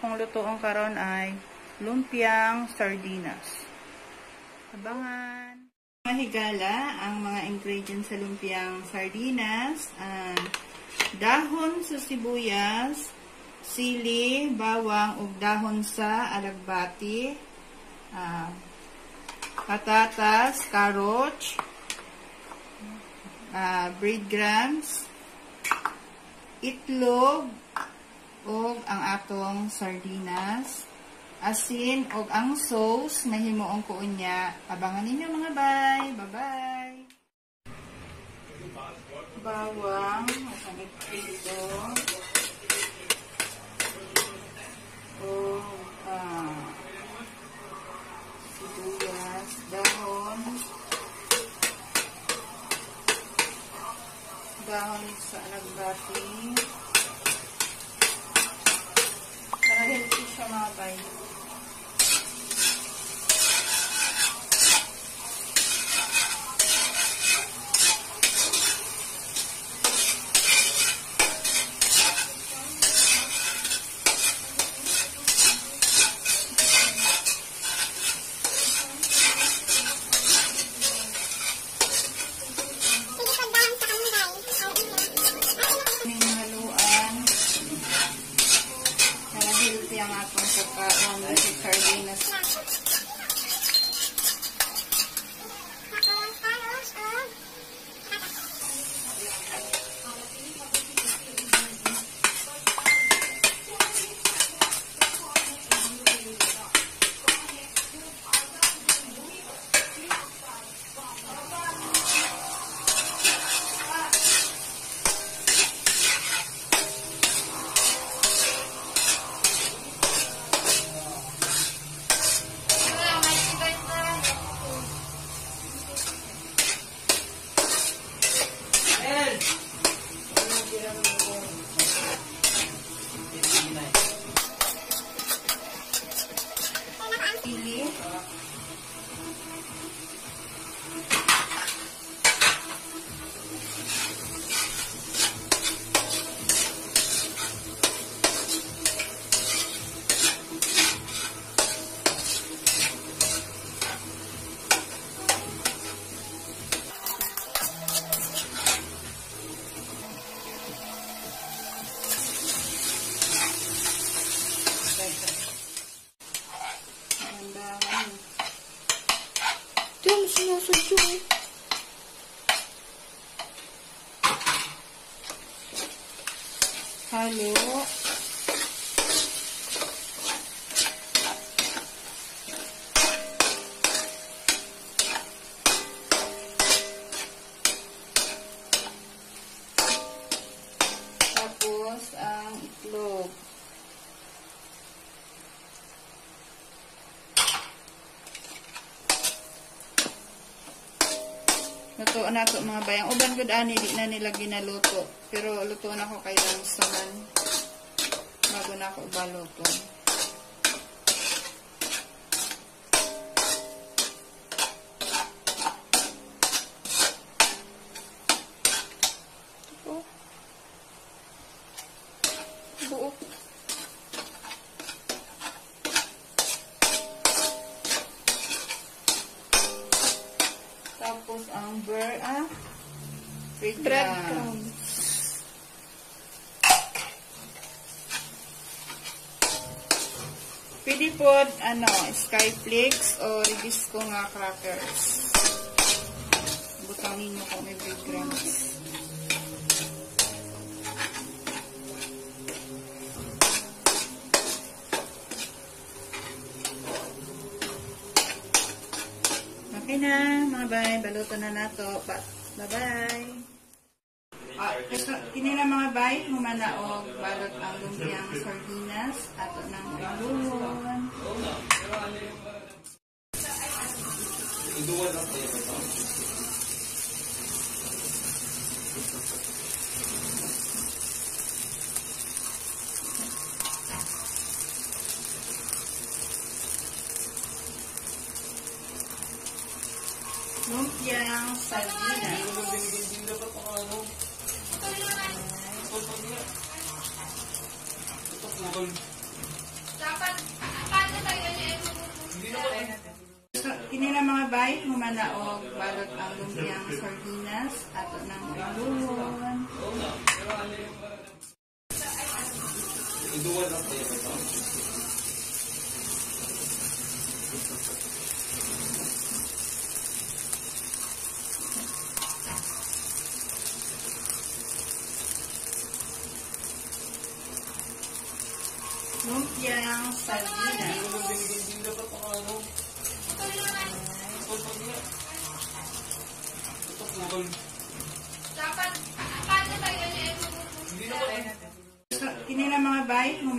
akong lutoong karon ay lumpiang sardinas. Abangan! Mga higala, ang mga ingredients sa lumpiang sardinas, uh, dahon sa sibuyas, sili, bawang, ug dahon sa alagbati, uh, patatas, carrots, uh, breadcrumbs, itlog, og ang atong sardinas, asin, og ang sauce na himuong ko unya. Abangan ninyo mga bay. Bye-bye! Bawang, masanit ito. O, itlog. Luto na to mga bayang. Uban gud ani di na nila ginaluto. Pero luto na ko kay lang saman. Bago na ako baluto. Oh. Buok. Tapos ang ber ah bread Breadcrumbs. Pwede po, ano, skyflakes o ribisco nga crackers. Butang ninyo kung may breadcrumbs. Okay na, mga bay. Baluto na nato. Bye-bye. Ah, ito, kini na mga bay, humana og balot ang lumpiang sardinas ato ng ulun. Lumpiang sardinas. mabutol. Dapat, paano tayo niya eh? Hindi naman. Kini na mga bay, humanaog, balot ang lumpiang sardinas, ato ng luwon.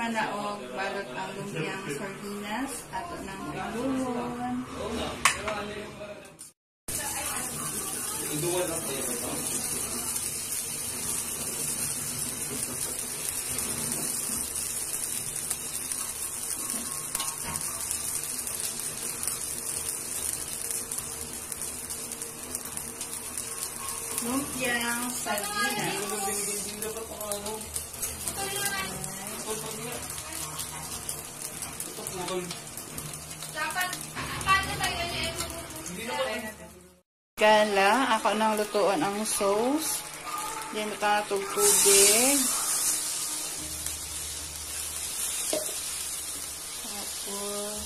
Bay, humanaog, balot ang lumpiang sardinas, ato ng iluhon. Lumpiang sardinas. Ako nang lutuan ang sauce. Then, ito na itong tubig. Tapos,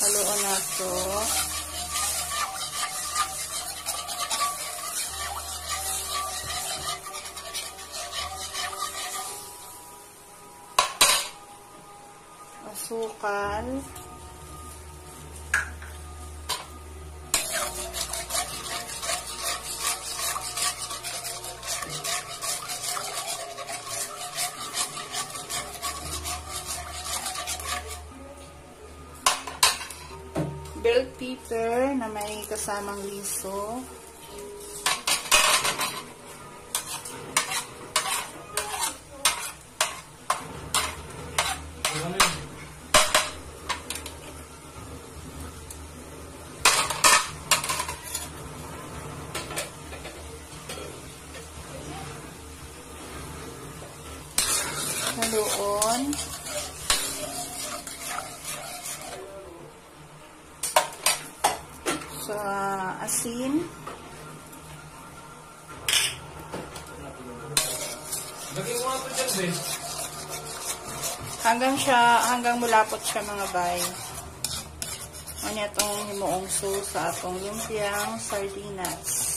haluan na ito. Asukal. Bell pepper na may kasamang liso. Sa asin. Hanggang siya, hanggang mulapot siya mga bay. Ano itong himuong sauce sa atong lumpiang sardinas.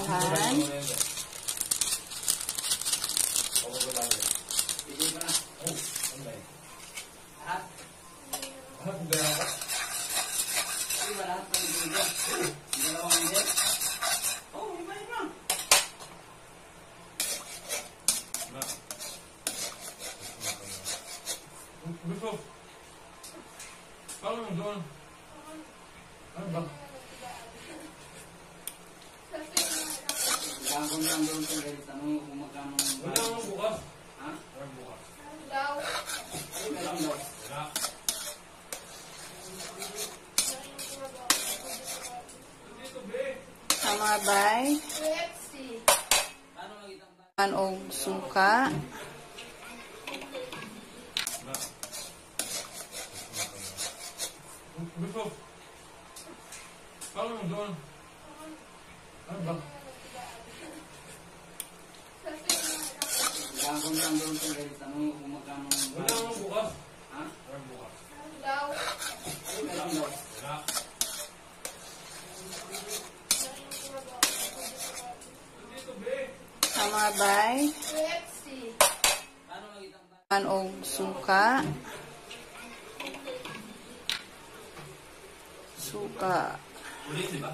Simplahan. Gusto. Paano mo doon? Ano ba? Bago lang doon sa galit, tanong mo kung magkano Wala naman bukas. Ha? Wala bukas. Daw. Wala. Mga bay. Paano magitang ba? Pan og suka. Gusto. Paano mo doon? Ano? Lang doon sa galit, tanong mo kung magkano Wala naman bukas. Ha? Wala bukas. Daw. Wala. Dito, be. Ang mga bay. Paano ba? Pan og suka. Suka. Ulit, di ba?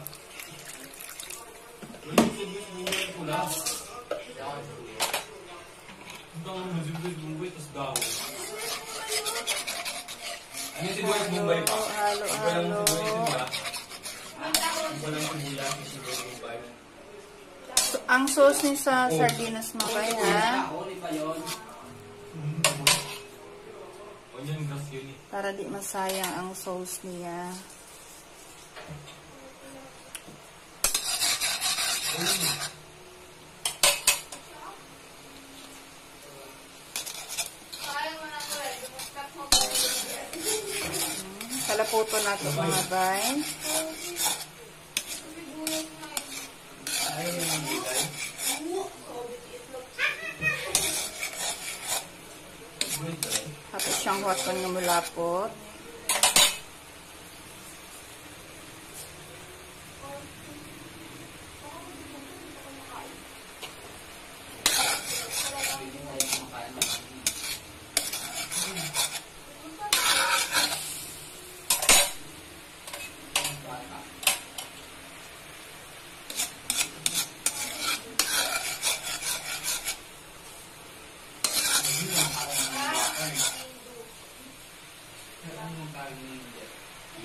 Ulit, subis mo yung pula. Ito ang masibis mo tapos daw. Ano yung sibuyas Bombay pa? Halo, halo. Iba lang sibuyas yung sibuyas Bombay. So, ang sauce ni sa sardinas ha. Yun. Onion grass yun eh. Para di masayang ang sauce niya. Kalaputo na ito mga bay. Tapos siyang huwatan ng mulapot.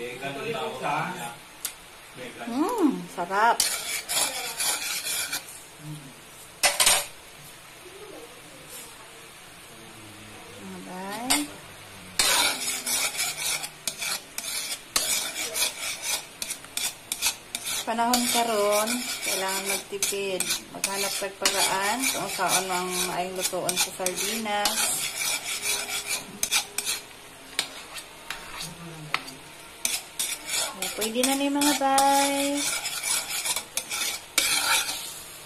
Vegan tawag nila. Vegan. Mmm, sarap. Bay. Panahon karon, kailangan magtipid. Maghanap ng paraan kung saan ang maayong lutuan sa sardinas. Pwede na ni mga bay.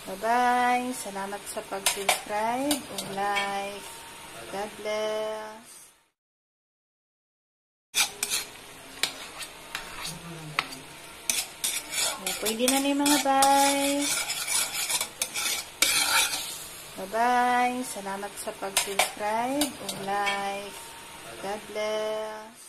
Bye-bye. Salamat sa pag-subscribe o like. God bless. Pwede na ni mga bay. Bye-bye. Salamat sa pag-subscribe o like. God bless.